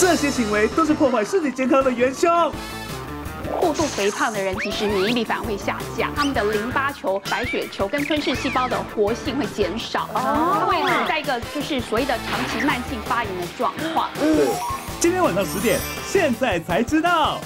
这些行为都是破坏身体健康的元凶。过度肥胖的人其实免疫力反而会下降，他们的淋巴球、白血球跟吞噬细胞的活性会减少，哦，会处在一个就是所谓的长期慢性发炎的状况。嗯，今天晚上十点，现在才知道。